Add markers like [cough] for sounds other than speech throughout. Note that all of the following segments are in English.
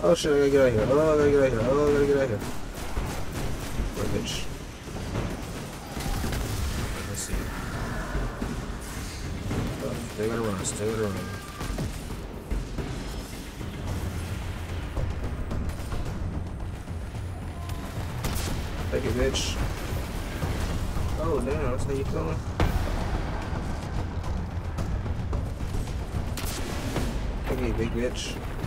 Oh shit, I gotta get out of here. Oh, I gotta get out of here. Oh, I gotta get out of here. A bitch. Let's see. Oh, stay gotta run, stay gotta run. Damn, that's how you feeling? It, big bitch.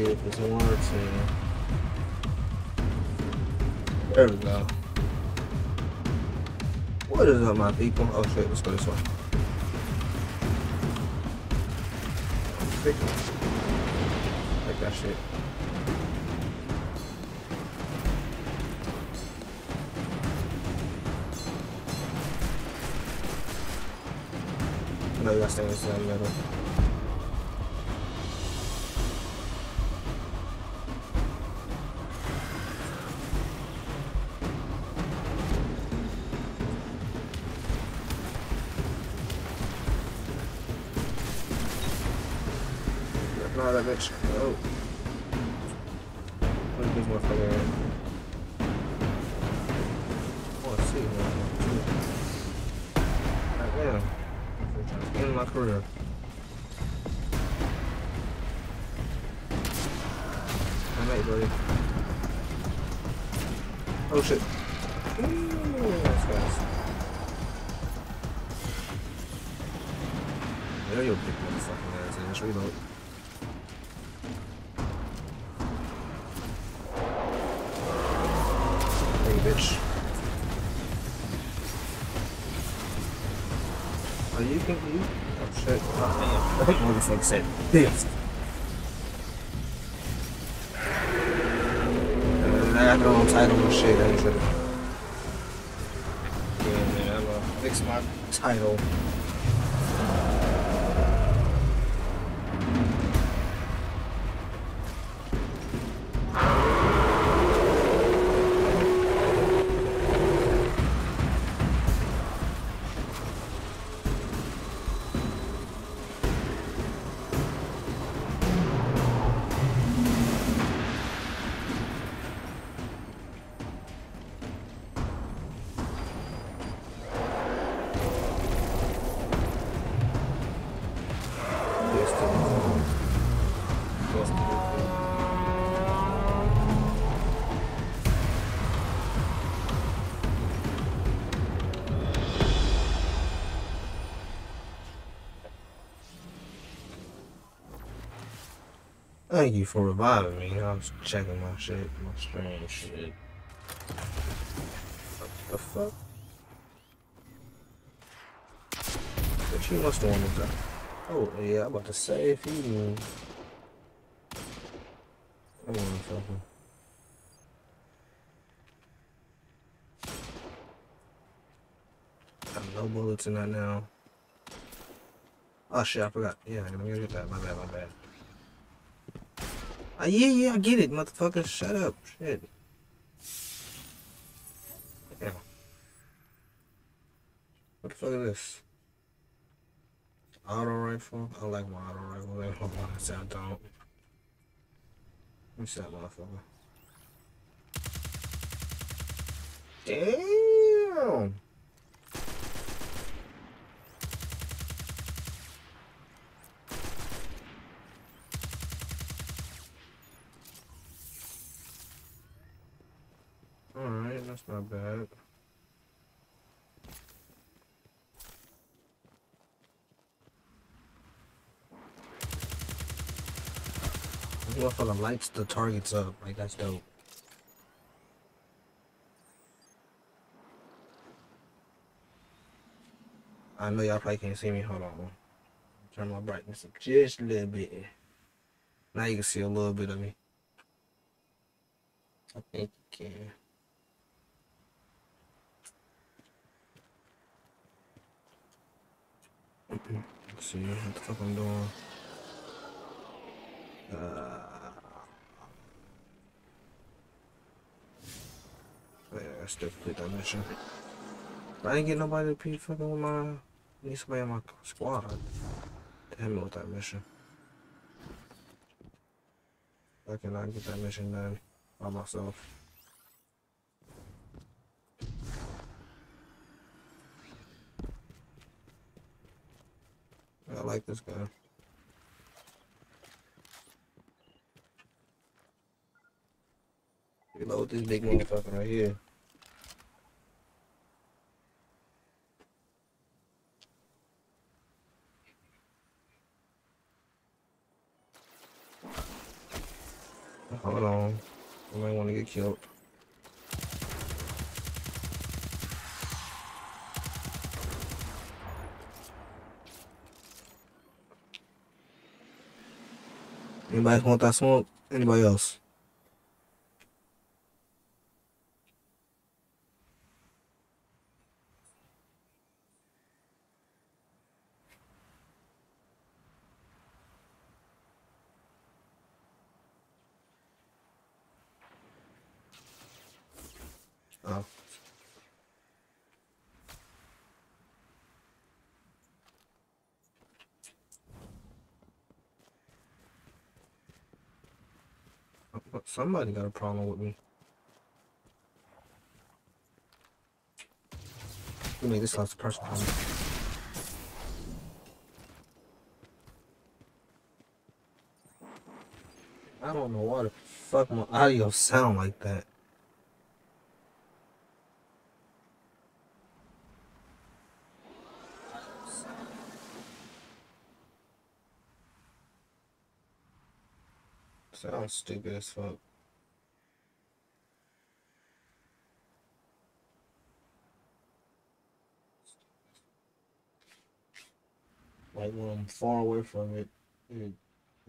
If it's one or two. There we go. What is up, my people? Oh shit, let's go this way. Take that shit. No, you gotta in the middle. That said this. Thank you for reviving me. I was checking my shit, my stream shit. What the fuck? But you must want to Oh, yeah, I'm about to say if you. Come on, fucker. I have no bullets in that now. Oh shit, I forgot. Yeah, I'm gonna get that. My bad, my bad. Ah, yeah, yeah, I get it, motherfucker. Shut up. Shit. Yeah. What the fuck is this? Auto rifle? I like my auto rifle. Let me I say I don't. Let me see that motherfucker. Damn! That's not bad. Well, for the lights, the target's up. Like, that's dope. I know y'all probably can't see me. Hold on. Turn my brightness up just a little bit. Now you can see a little bit of me. I think you can. I ain't get nobody to be fucking with my. Need somebody in my squad. Damn me with that mission. I cannot get that mission done by like this guy. Reload this big motherfucker right here. Hold on. I might want to get killed. That smoke? Anybody else? Oh. Somebody got a problem with me. This last person. I don't know why the fuck my audio sound like that. Sounds stupid as fuck. Like when I'm far away from it, it,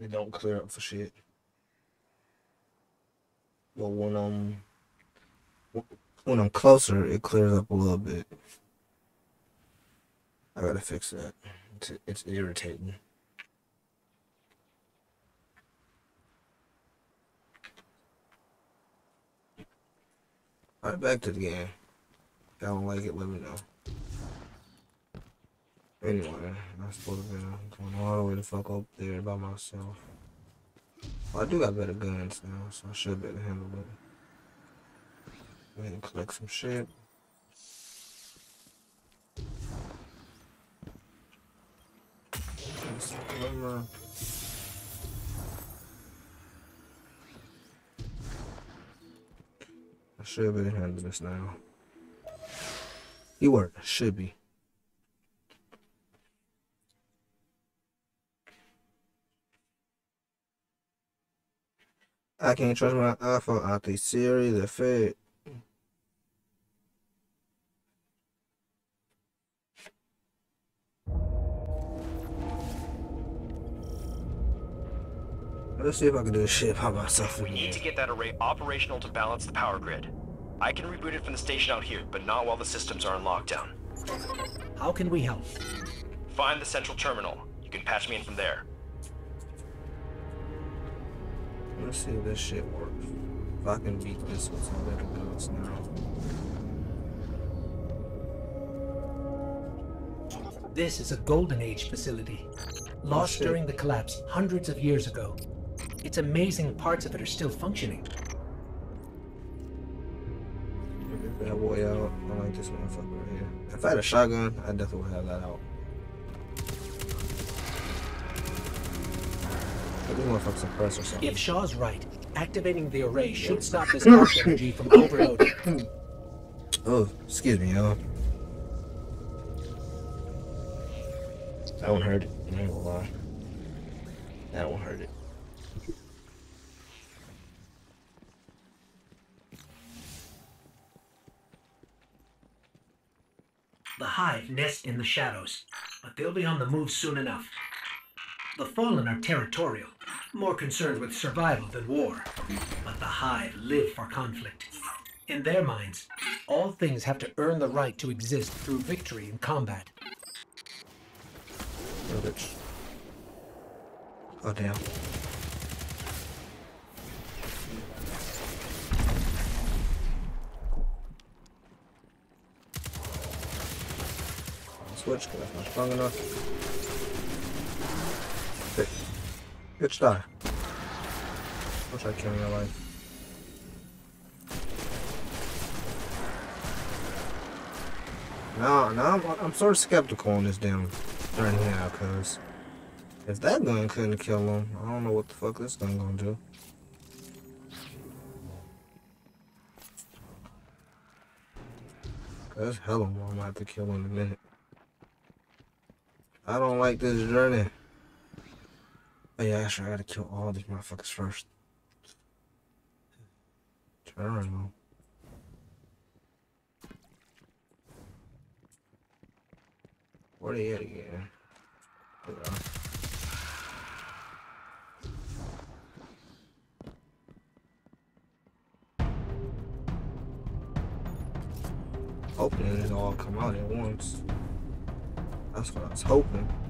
it don't clear up for shit. But when I'm when I'm closer, it clears up a little bit. I gotta fix that. It's, it's irritating. Alright, back to the game. Y'all don't like it, let me know. Anyway, I'm supposed to be going all the way the fuck up there by myself. Well, I do got better guns now, so I should be able to handle it. Ahead and collect some shit. I should be able to handle this now. You work, should be. I can't trust my iPhone out the Siri, the Fed. Let's see if I can do this shit by myself. We need to get that array operational to balance the power grid. I can reboot it from the station out here, but not while the systems are in lockdown. How can we help? Find the central terminal. You can patch me in from there. Let's see if this shit works. If I can beat this with some better guns now. This is a Golden Age facility. Oh, Lost shit. during the collapse hundreds of years ago. It's amazing parts of it are still functioning. Get that boy out. I like this motherfucker right here. If I had a shotgun, I definitely would have that out. I didn't if or something. If Shaw's right, activating the array should stop this energy from overloading. [laughs] Oh, excuse me, y'all. That one hurt. I ain't gonna lie. That one hurt it. The hive nest in the shadows, but they'll be on the move soon enough. The fallen are territorial, more concerned with survival than war. But the Hive live for conflict. In their minds, all things have to earn the right to exist through victory in combat. Bitch. Oh, damn. Switch, because that's not strong enough. Okay. Bitch, die. I'll try killing your life. Now, now I'm, I'm sort of skeptical on this damn thing here, because if that gun couldn't kill him, I don't know what the fuck this gun gonna do. That's hella more I'm gonna have to kill in a minute. I don't like this journey. Oh yeah, actually I gotta kill all these motherfuckers first. Turn. Where they at again? Are. Hoping it all come out at once. That's what I was hoping.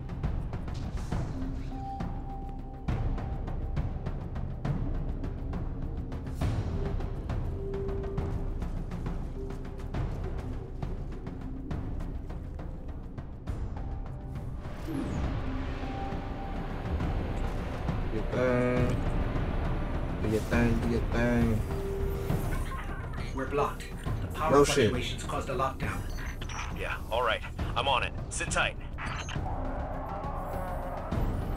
The power shit. caused a lockdown. Yeah, all right. I'm on it. Sit tight.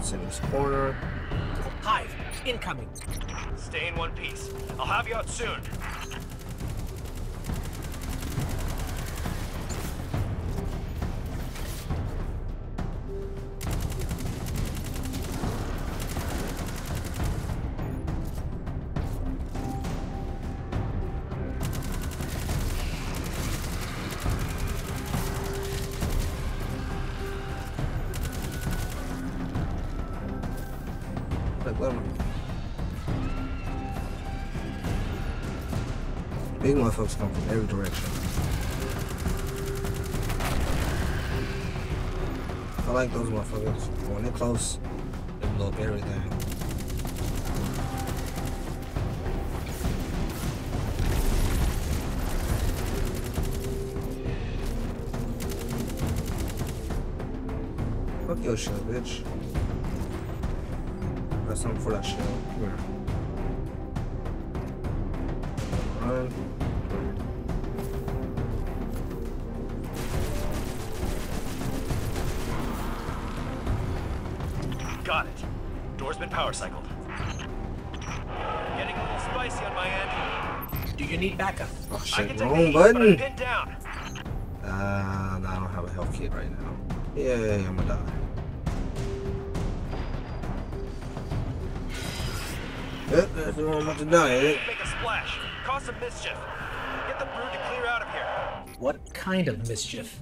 Sit in this corner. Hive, incoming. Stay in one piece. I'll have you out soon. Motherfuckers come from every direction. I like those motherfuckers. When they're close, they blow up everything. Fuck your shit, bitch. Got something for that shit. Here. Run. Door's been power cycled. Getting a little spicy on my end. Do you need backup? Oh I shit, can take the wrong heat, but I'm button. pinned down. Uh, no, I don't have a health kit right now. Yeah, I'm gonna die. Yep, that's the one I'm about to die, eh? Make a splash. Cause some mischief. Get the brood to clear out of here. What kind of mischief?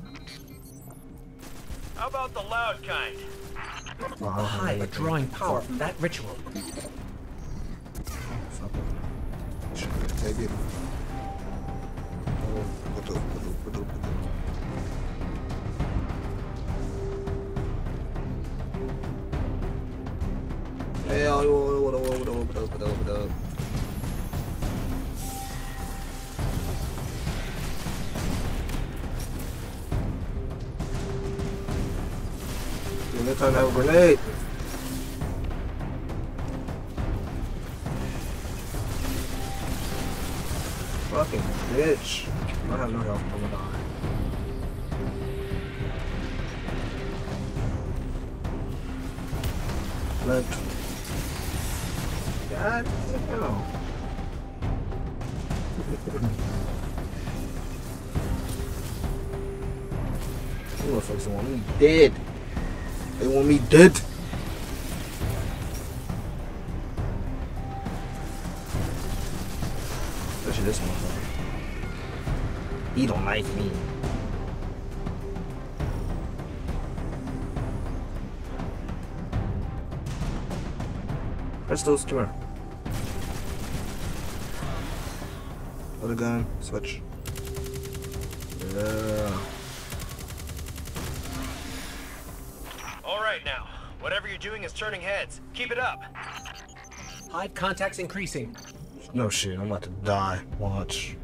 How about the loud kind? Oh, I don't The have Hive are drawing power from that ritual. Fucking bitch. I have no health. I'm gonna die. God damn. [laughs] You motherfuckers want me dead dead. Especially this one. He don't like me. Press those two. Other gun, switch. Yeah. Right now. Whatever you're doing is turning heads. Keep it up. Hive contacts increasing. No shit, I'm about to die. Watch.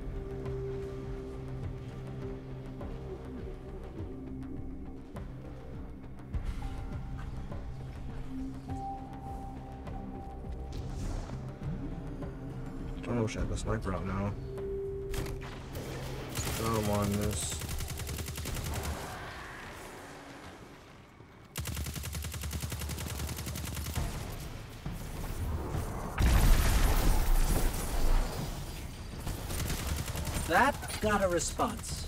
I wish I had the sniper out now. Come on, this. Got a response.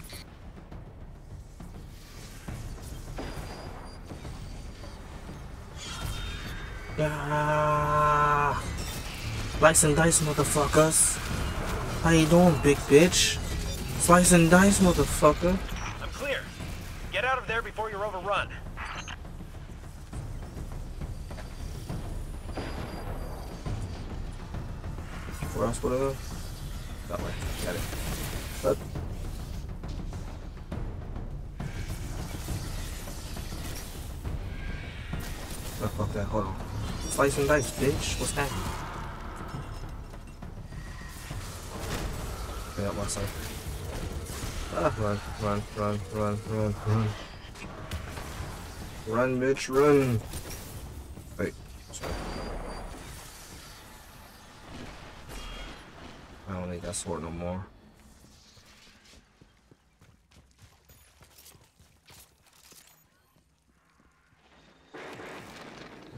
Yeah. Slice and dice, motherfuckers. How you doing, big bitch? Slice and dice, motherfucker. I'm clear. Get out of there before you're overrun. Where else would I go? That way. Got it. Slice and dice, bitch. What's happening? Pick up myself. Ah, run, run, run, run, run, run. Run, bitch, run. Wait, sorry. I don't need that sword no more.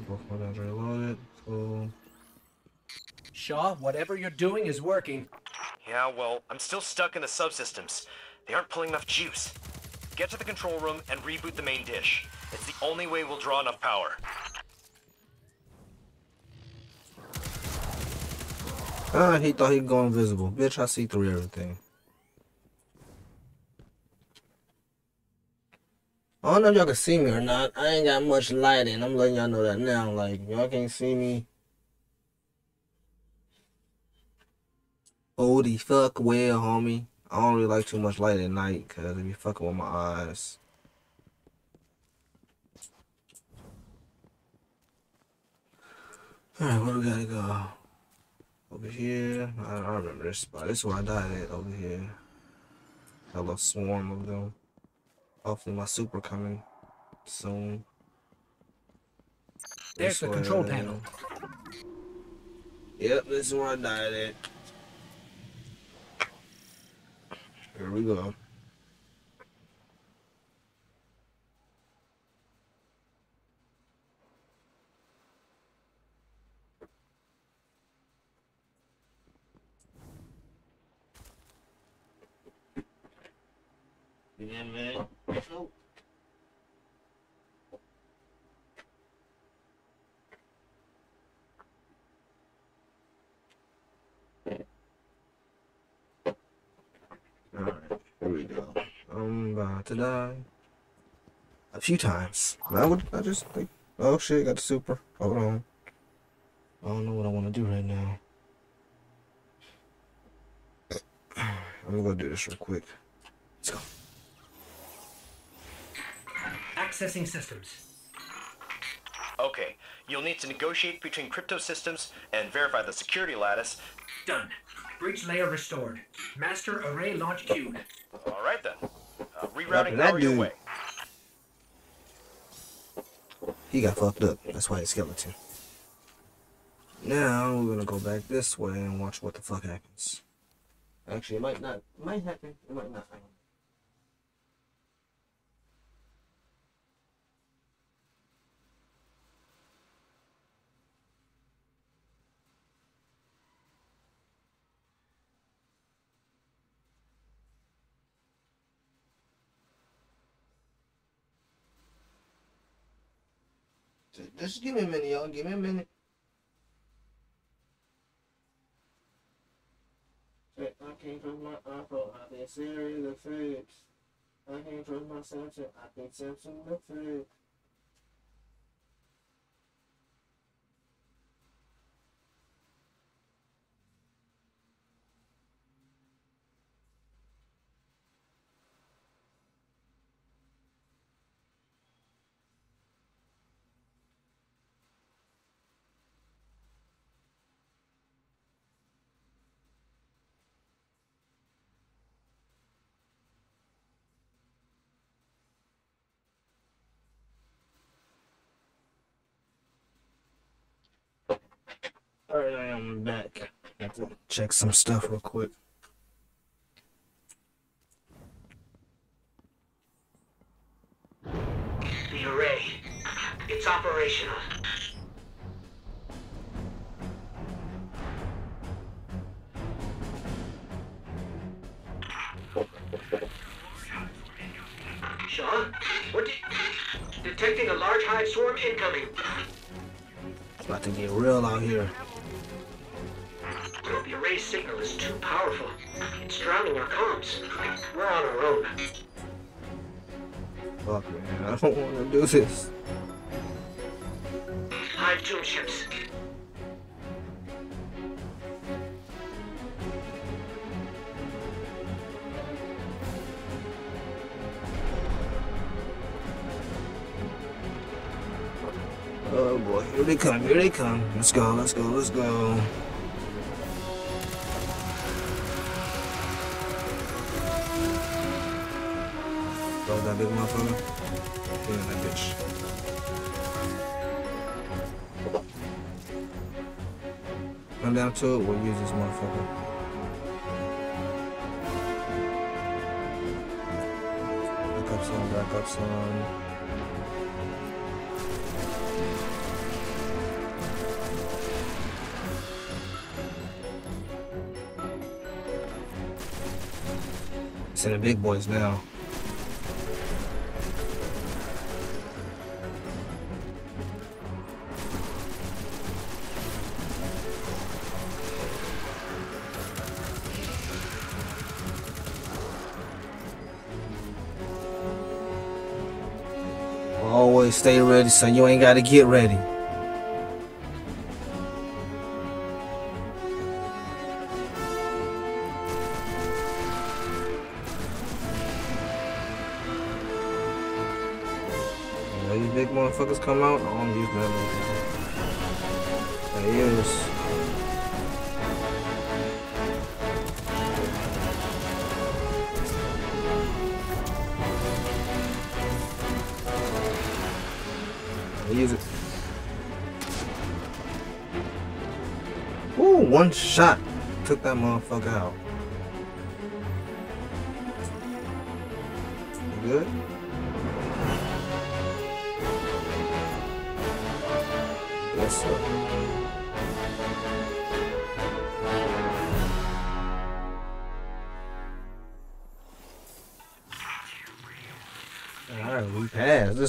Both weapons reloaded. Cool. Shaw, whatever you're doing is working. Yeah, well, I'm still stuck in the subsystems. They aren't pulling enough juice. Get to the control room and reboot the main dish. It's the only way we'll draw enough power. Ah, he thought he'd go invisible. Bitch, I see through everything. I don't know if y'all can see me or not. I ain't got much lighting. I'm letting y'all know that now. Like, y'all can't see me. Holy fuck well, homie. I don't really like too much light at night because it be fucking with my eyes. Alright, where we gotta go? Over here. I, I remember this spot. This is where I died at over here. A little swarm of them. Hopefully my super coming soon. There's the control panel. Yep, this is where I died at. Here we go. Yeah, man. Oh. Alright, here we go. I'm about to die. A few times. I would I just like oh shit, got the super. Hold on. I don't know what I want to do right now. [sighs] I'm gonna do this real quick. Let's go. Accessing systems. Okay, you'll need to negotiate between crypto systems and verify the security lattice. Done. Breach layer restored. Master array launch queued. All right then. Uh, After rerouting that power your way. He got fucked up. That's why he's skeleton. Now we're gonna go back this way and watch what the fuck happens. Actually, it might not. It might happen. It might not. happen. Just- give me a minute, y'all. Give me a minute. I can't trust my iPhone. I think Siri the. I can't trust my Samsung. I think Samsung the fix. Alright, I am back. Have to check some stuff real quick. The array. It's operational. Sean, What did... Detecting a large hive swarm incoming. It's about to get real out here. Drowning our comms. We're on our own. Fuck, man. I don't want to do this. Hive tomb ships. Oh boy, here they come, here they come. Let's go, let's go, let's go. Big motherfucker. Yeah, that bitch. Come down to it, we'll use this motherfucker. Back up some, back up some. It's in the big boys now. Stay ready so you ain't gotta get ready. When these big motherfuckers come out, I don't use that motherfucker. He is. Use it. Ooh, one shot took that motherfucker out.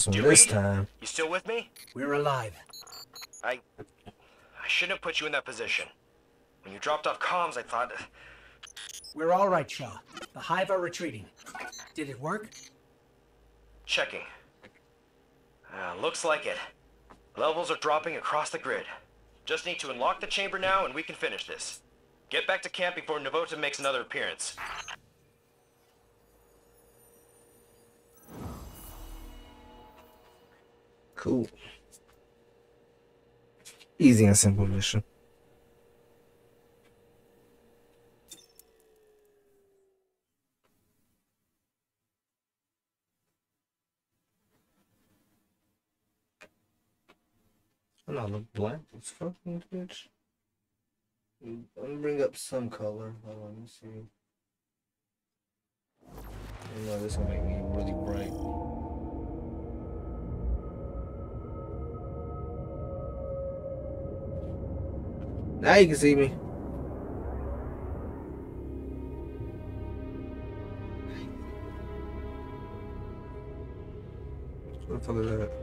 This one this time. You still with me? We're alive. I... I shouldn't have put you in that position. When you dropped off comms, I thought... We're all right, Shaw. The Hive are retreating. Did it work? Checking. Uh, looks like it. Levels are dropping across the grid. Just need to unlock the chamber now and we can finish this. Get back to camp before Navota makes another appearance. Cool. Easy and simple mission. I'm not look black. It's fucking bitch. Me bring up some color. Hold on, let me see. You know, this will make me really bright. Now you can see me. What the fuck is that?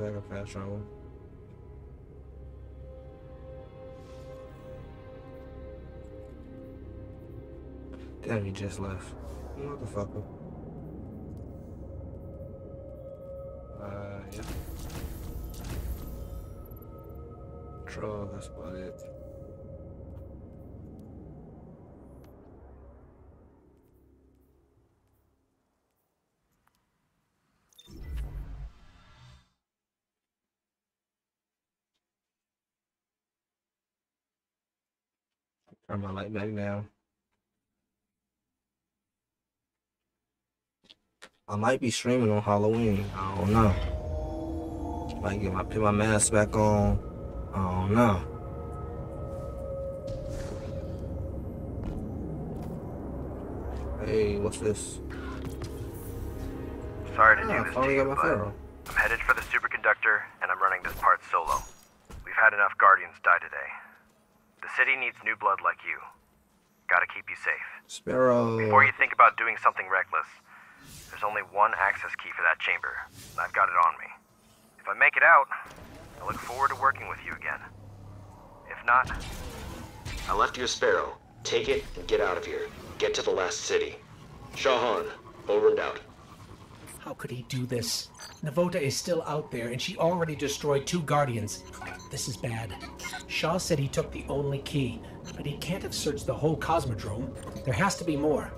Like a fast travel. Damn, he just left. Motherfucker. Light back down. I might be streaming on Halloween. I don't know. Might get my put my mask back on. I don't know. Hey, what's this? Sorry to Oh, do I this to you, got my but. I'm headed for the superconductor, and I'm running this part solo. We've had enough Guardians die today. The city needs new blood like you. Gotta keep you safe. Sparrow. Before you think about doing something reckless, there's only one access key for that chamber, and I've got it on me. If I make it out, I look forward to working with you again. If not, I left you a sparrow. Take it and get out of here. Get to the last city. Shaw Han, over and out. How could he do this? Navota is still out there, and she already destroyed two Guardians. This is bad. Shaw said he took the only key, but he can't have searched the whole Cosmodrome. There has to be more.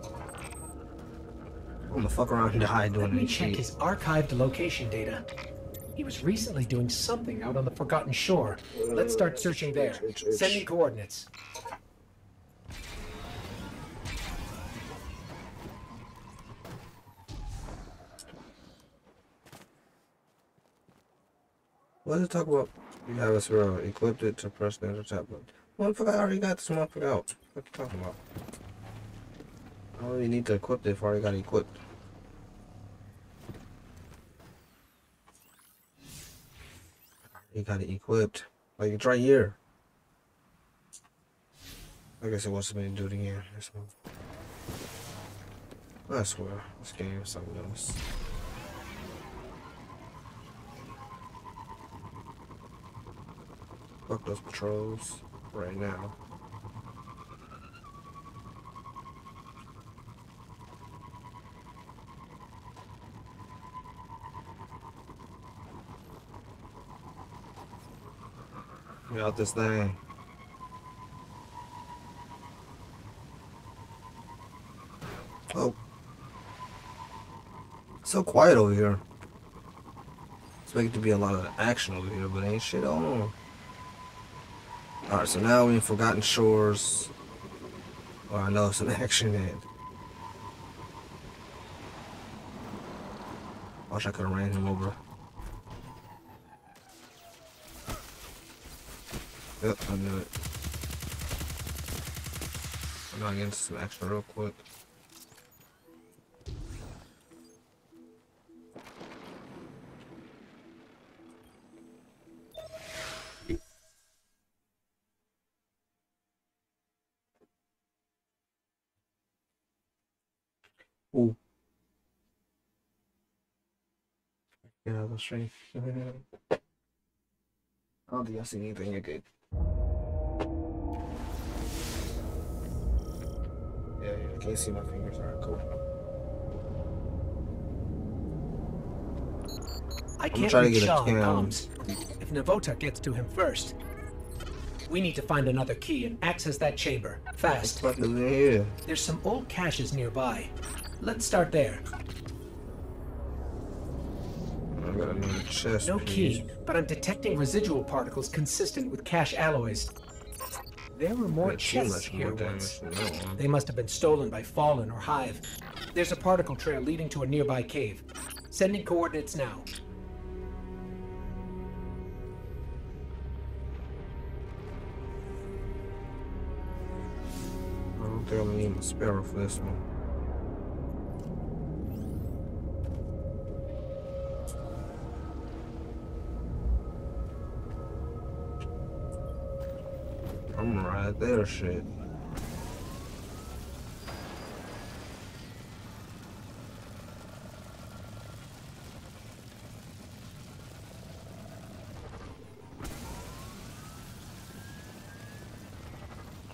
I'm gonna fuck around and die doing Let me check his archived location data. He was recently doing something out on the Forgotten Shore. Let's start searching there. Sending coordinates. What does it talk about? You have a sparrow. Equipped it to press the enter tab button. Motherfucker, I already got this motherfucker out. What you talking about? I don't really need to equip it if I already got it equipped. You got it equipped. Like it's right here. I guess it meant to do it again. I swear, this game is something else. Fuck those patrols right now. Out this thing. Oh. So quiet over here. Expect it to be a lot of action over here, but ain't shit on. Alright, so now we're in Forgotten Shores. Well, I know some [laughs] action in. Wish I could have ran him over. Yep, I knew it. I'm get into some action real quick. Get out of the stream. I don't think I see anything you're good. Yeah, yeah, I can't see my fingers. Alright, cool. I can't to reach get a Shaw on cam. comms. If Navota gets to him first, we need to find another key and access that chamber fast. What is in here? There's some old caches nearby. Let's start there. No key, but I'm detecting residual particles consistent with cache alloys. There were more chests here once. than that one. They must have been stolen by Fallen or Hive. There's a particle trail leading to a nearby cave. Sending coordinates now. I don't think I'm gonna need my sparrow for this one. I'm right there, shit.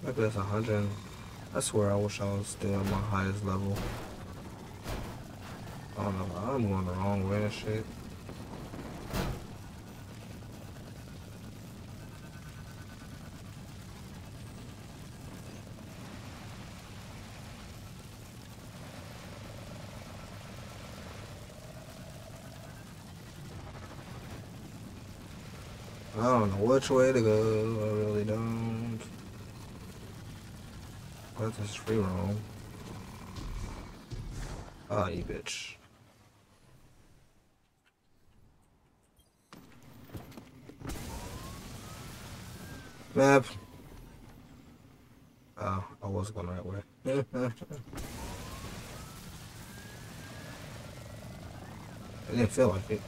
Look, that's a hundred. I swear, I wish I was still on my highest level. I don't know. I'm going the wrong way and shit. Which way to go. I really don't. That's just free roam. Ah, you bitch. Map. Oh, I was going the right way. [laughs] I didn't feel like it.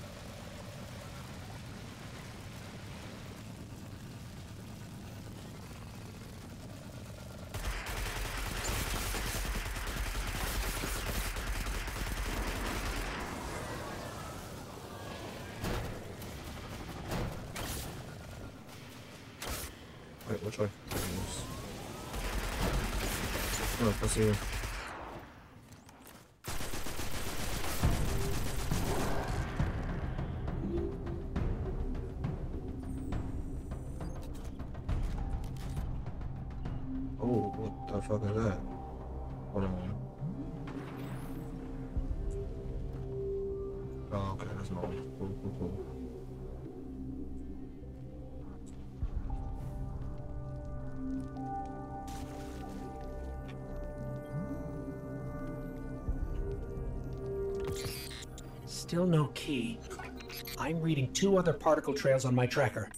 Two other particle trails on my tracker.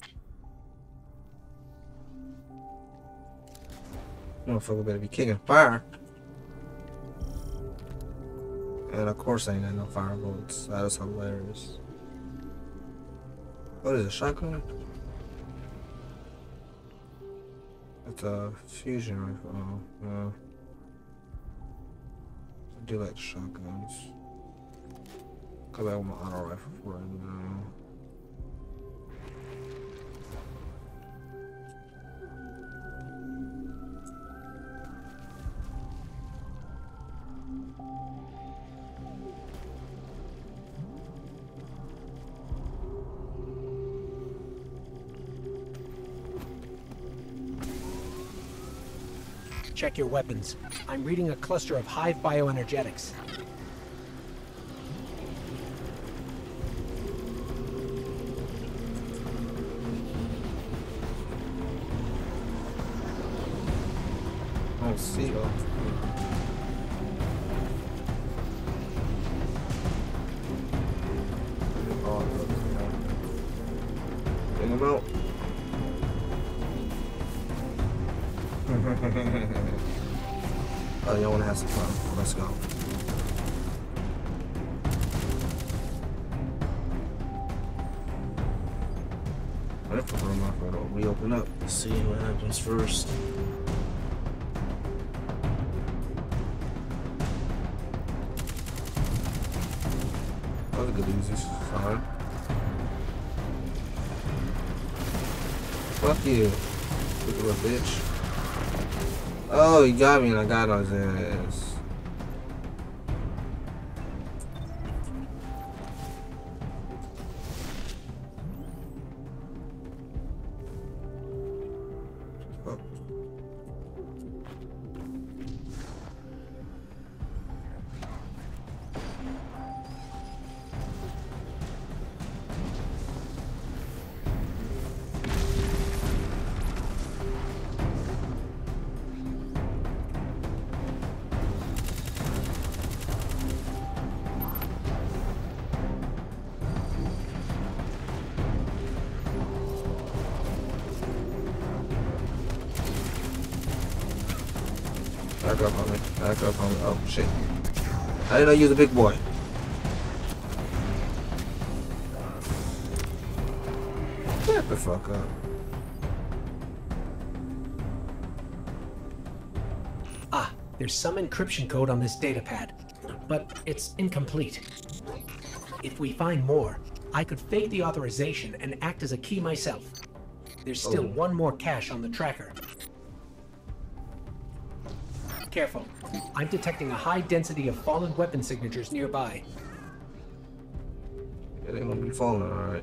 Motherfucker better be kicking fire. And of course I ain't got no fire bullets. That is hilarious. What is a shotgun? It's a fusion rifle. Oh, no. I do like shotguns. Cause I want my auto rifle for right now. Check your weapons. I'm reading a cluster of hive bioenergetics. Oh, see you. Little bitch. Oh, he got me and I got on his ass. Oh. Up on me. Back up on me. Oh shit. I didn't know you was a big boy. Shut the fuck up. Ah, there's some encryption code on this datapad, but it's incomplete. If we find more, I could fake the authorization and act as a key myself. There's still Oh. one more cache on the tracker. Careful. I'm detecting a high density of fallen weapon signatures nearby. It ain't gonna be falling, alright.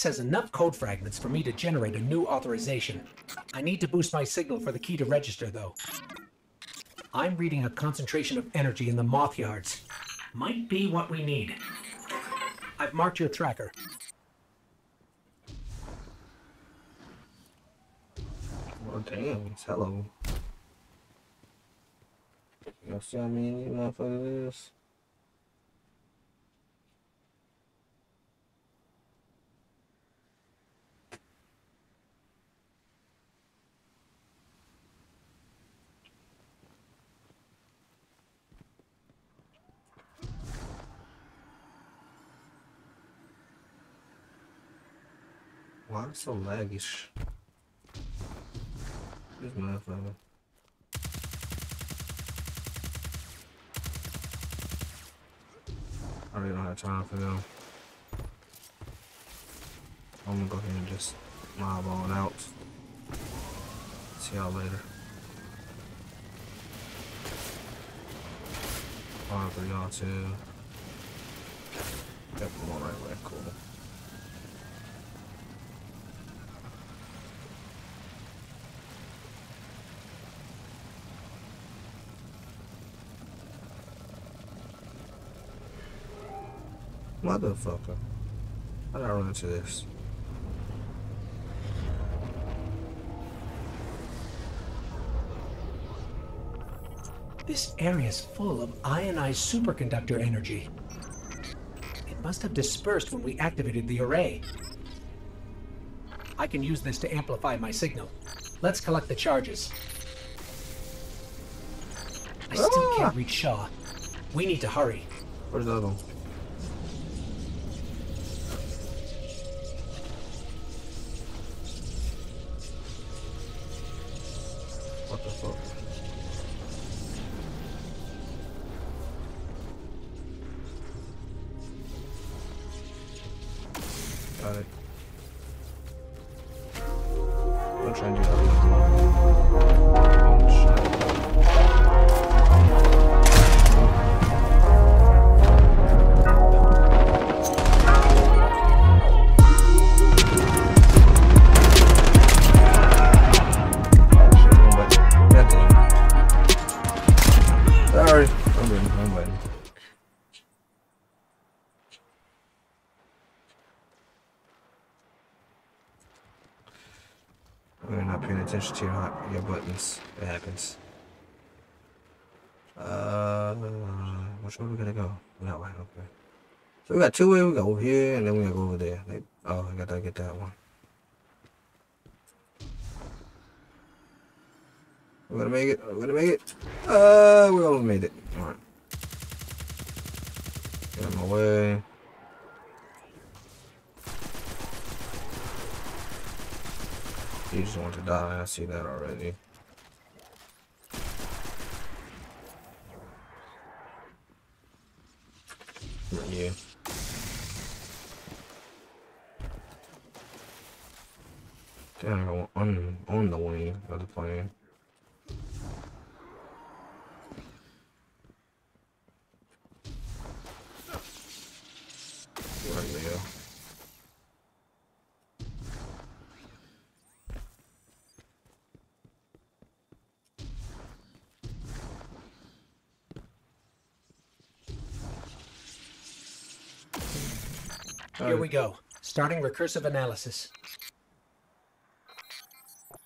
This has enough code fragments for me to generate a new authorization. I need to boost my signal for the key to register, though. I'm reading a concentration of energy in the Mothyards. Might be what we need. I've marked your tracker. Well, damn, it's hello. You see how many motherfuckers so laggish? This motherfucker. I really don't have time for them. I'm gonna go ahead and just mob on out. See y'all later. Alright for y'all too. Yep, I'm on right way, cool. Motherfucker. How did I run into this? This area is full of ionized superconductor energy. It must have dispersed when we activated the array. I can use this to amplify my signal. Let's collect the charges. I still Ah! can't reach Shaw. We need to hurry. Where's the other one? The fuck? Which way we gonna go? That way, okay. So we got two ways. We go over here, and then we gotta go over there. Oh, I gotta get that one. We're gonna make it. We're gonna make it. Uh, we almost made it. All right. Get out of my way. You just want to die. I see that already. Yeah. Damn, on on the wing of the plane. Right there. Here oh. we go. Starting recursive analysis.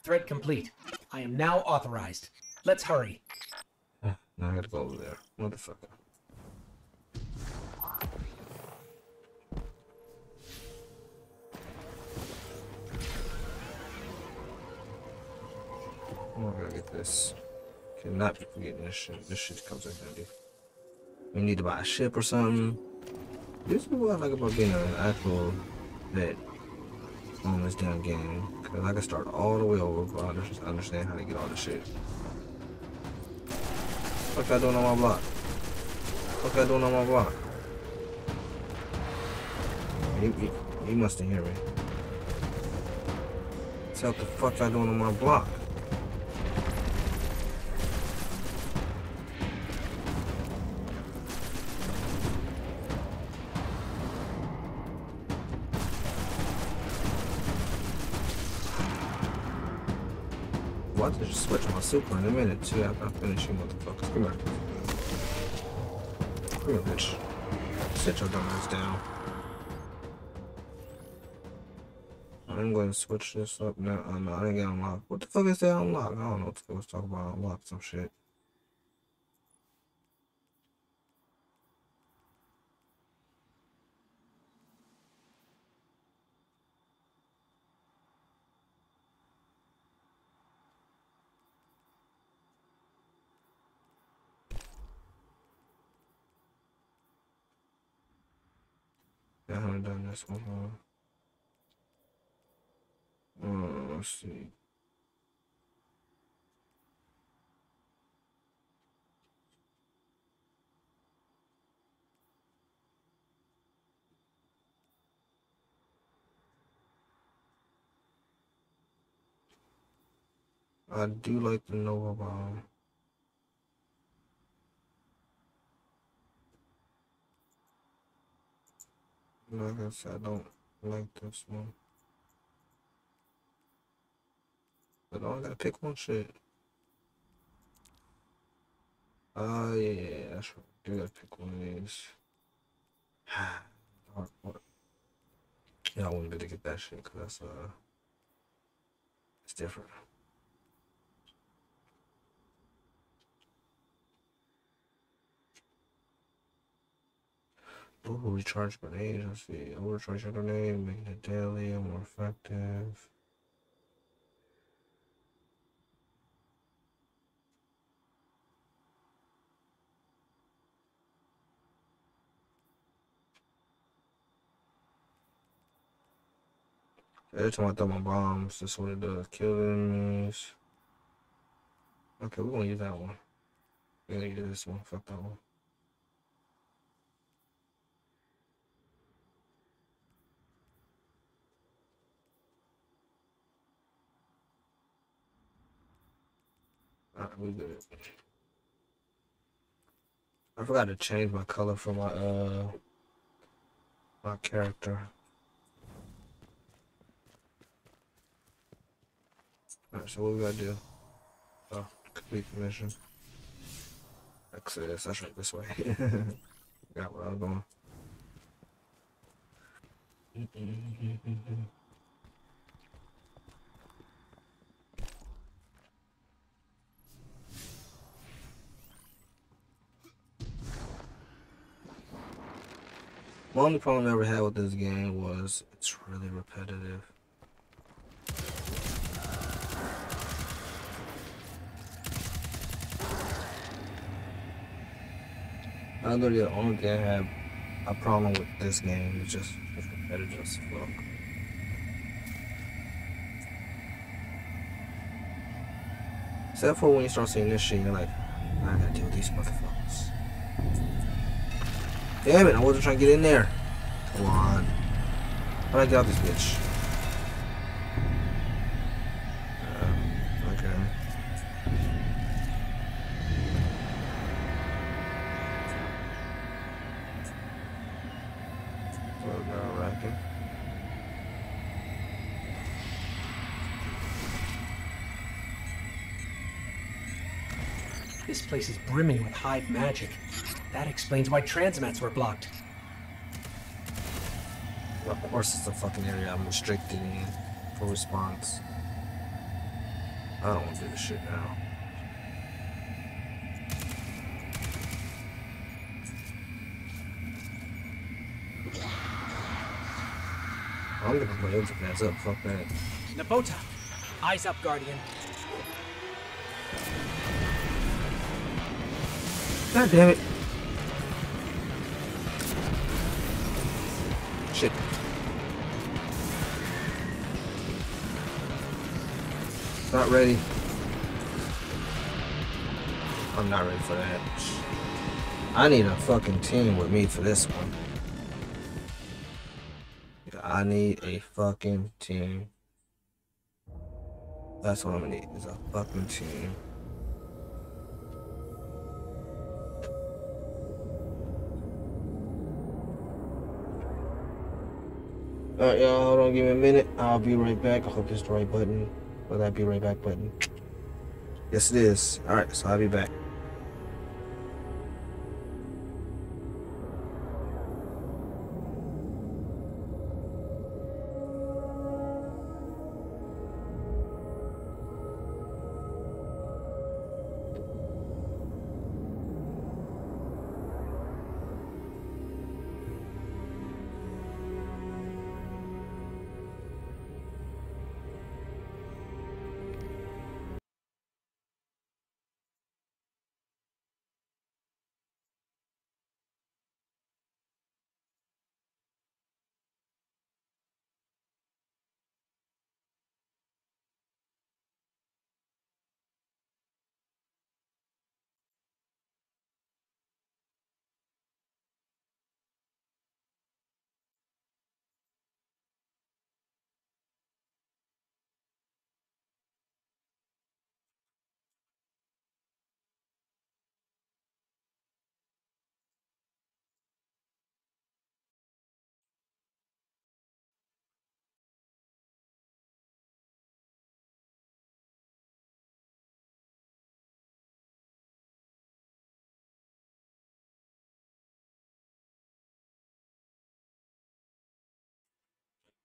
Thread complete. I am now authorized. Let's hurry. [laughs] Now I gotta go over there. Motherfucker. I'm not gonna get this. Cannot be forgetting this shit. This shit comes in handy. We need to buy a ship or something. This is what I like about being an actual vet on this damn game. Cause I can start all the way over, but I just understand how to get all this shit. What I doing on my block? What I doing on my block? He, he, he must hear me. Tell the fuck I doing on my block. Super in a minute too after I finish you motherfuckers. Come here. Come here, bitch. Sit your dumb ass down. I'm going to switch this up now. Oh, no, I didn't get unlocked. What the fuck is that unlocked? I don't know what the fuck was talking about. Unlock some shit. I done one. Huh? Uh, let's see. I do like the Nova Bomb. Like I said, I don't like this one. But I gotta pick one shit. Oh yeah, yeah, that's right. You gotta pick one of these. [sighs] Hard part. Yeah, I wouldn't be able to get that shit because that's uh, it's different. Ooh, recharge grenades. Let's see. Overcharge your grenade, making it daily and more effective. Every time I throw my bombs, that's what it does. Kill enemies. Okay, we're gonna use that one. We're gonna use this one. Fuck that one. We good. I forgot to change my color for my uh my character. Alright, so what we gotta do? Oh, complete the mission. Access, that's right this way. [laughs] Got what I was going. My only problem I ever had with this game was it's really repetitive. I literally the only game I have a problem with this game is just it's repetitive as fuck. Except for when you start seeing this shit, you're like, I gotta deal with these motherfuckers. Damn it, I wasn't trying to get in there. Come on. How do I get out this bitch? Uh, okay. Racking. This place is brimming with hive magic. That explains why transmats were blocked. Of course, it's a fucking area I'm restricted in for response. I don't want to do this shit now. I'm gonna put my internet up. Fuck that. Nabota! Eyes up, Guardian. God damn it. Shit. Not ready. I'm not ready for that. I need a fucking team with me for this one. I need a fucking team. That's what I'm gonna need is a fucking team. Alright, y'all, hold on, give me a minute. I'll be right back. I hope this is the right button. Will that be right back button? Yes, it is. All right, so I'll be back.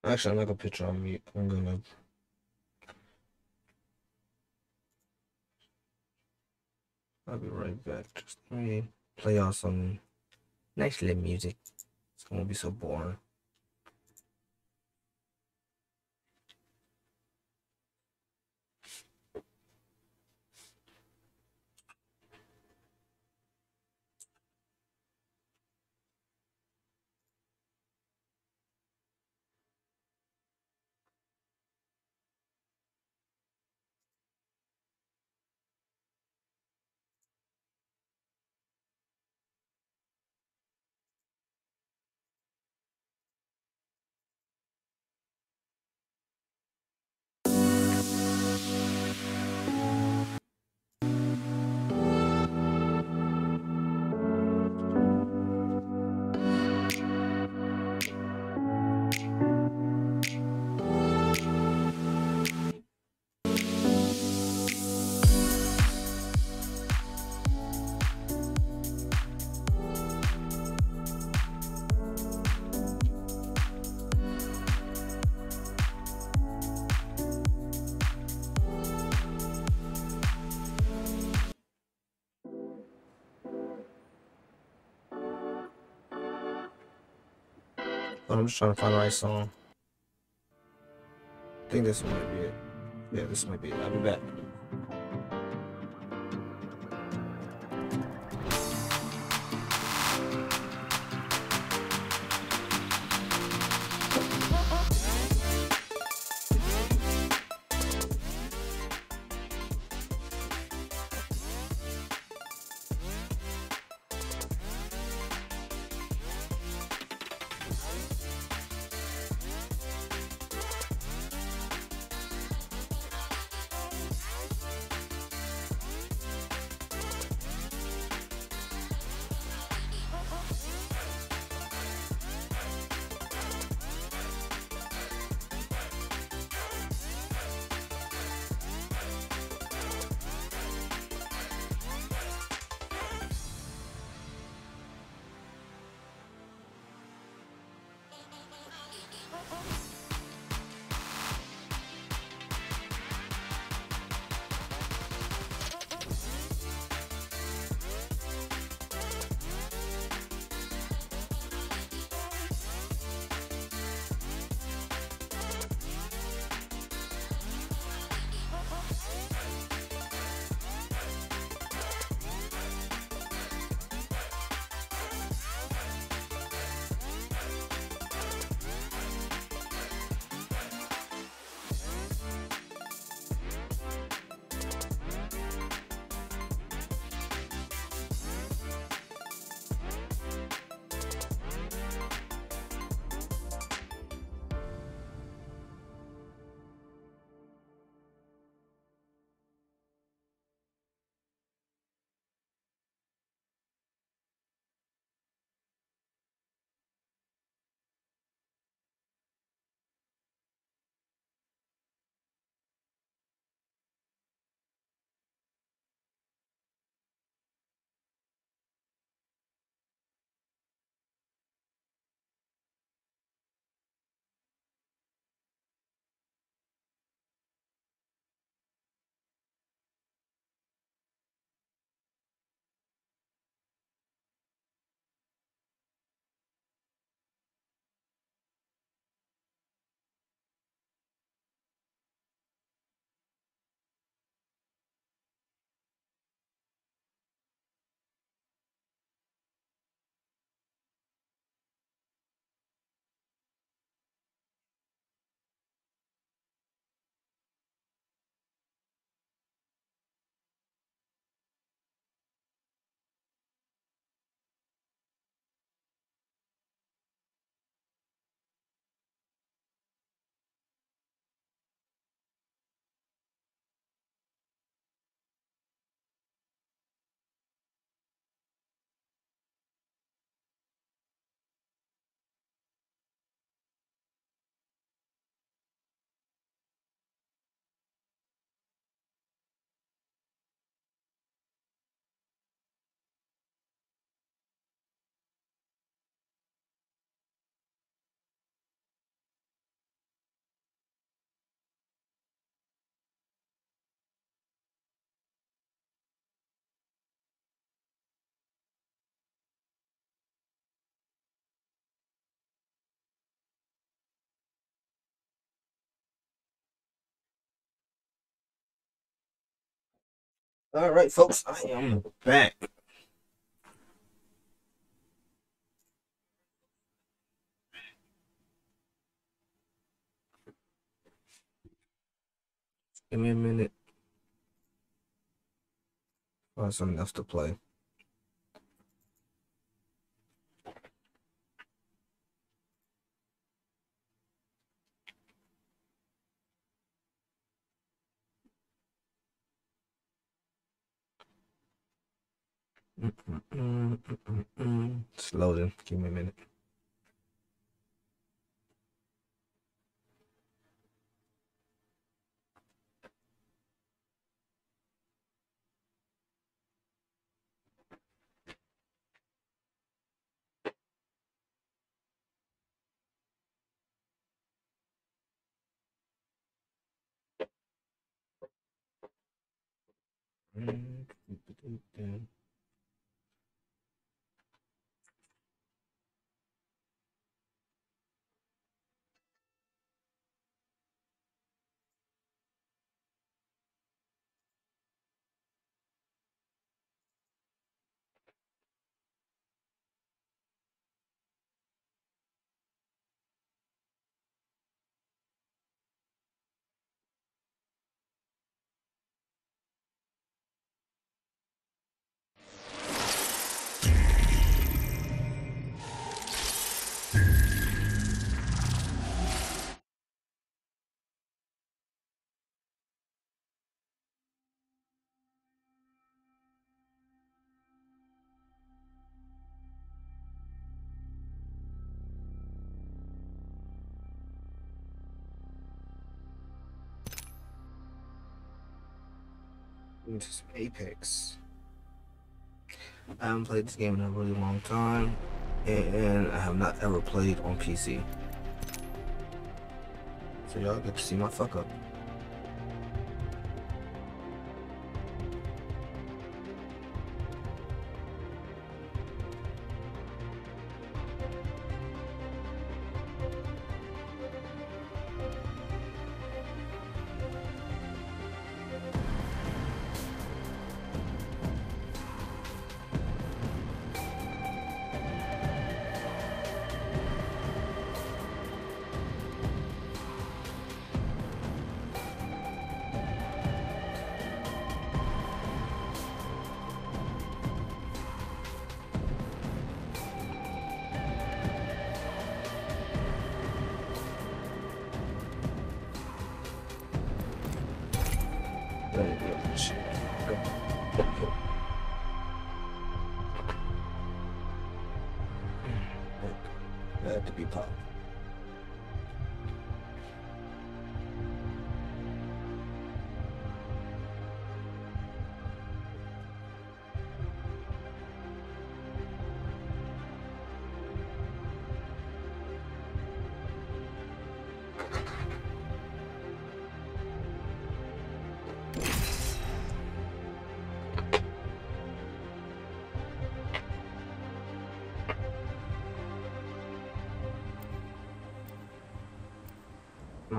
Actually, I'm not gonna picture on mute. I'm gonna. I'll be right back. Just let me play out some nice little music. It's gonna be so boring. I'm just trying to find the right song. I think this might be it. Yeah, this might be it. I'll be back. All right, folks, I am back. Give me a minute. Find something else to play. It's loading. Give me a minute. Mm-mm-mm-mm. Into some Apex. I haven't played this game in a really long time, and I have not ever played on PC. So y'all get to see my fuck up.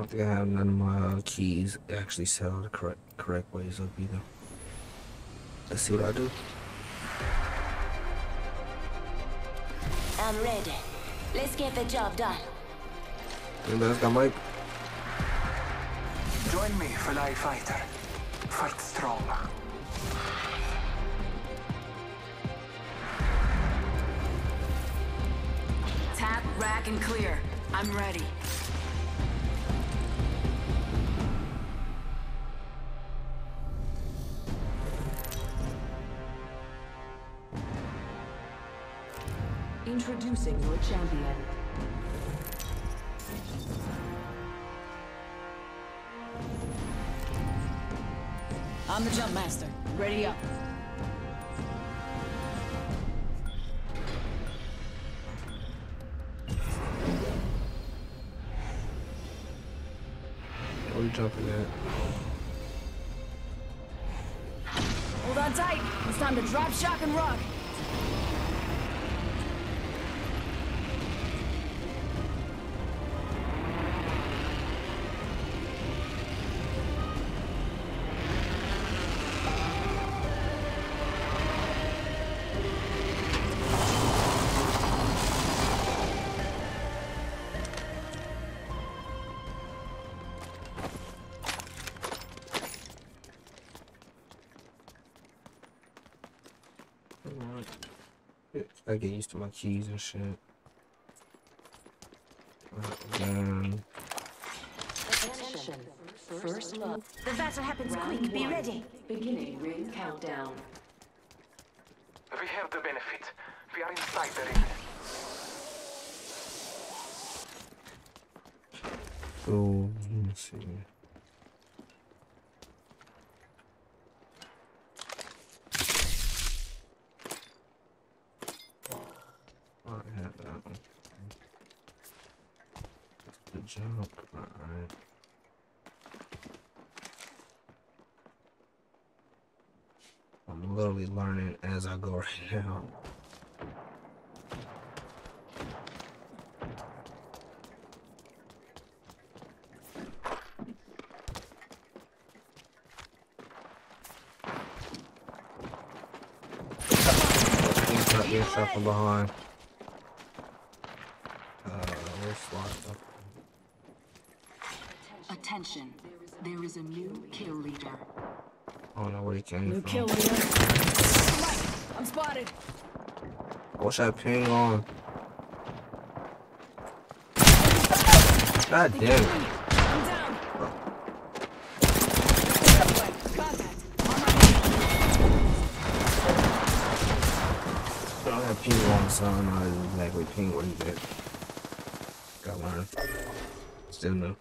Don't think I have none of my uh, keys actually set on the correct correct ways up either. Let's see what I do. I'm ready. Let's get the job done. Anybody else got mic? Join me, Fly Fighter. Fight strong. Tap, rack, and clear. I'm ready. Introducing your champion. I'm the jump master. Ready up. Where you jumping at? Hold on tight. It's time to drop, shock, and rock. I get used to my keys and shit. Then Attention. First love. The battle happens Round quick. Be one. ready. Beginning ring countdown. We have the benefit. We are inside the ring. so let me see. Oh, I have that one. The jump. Alright. I'm literally learning as I go right now. He's not shot from behind. Uh? Attention. There is a new kill leader. Oh, I don't know where he came New from. kill. I'm spotted. What's that ping on? God damn it. I'm down. Contact. On my way. I don't have ping on, so I don't know exactly ping what he did. Gotta learn. Still new.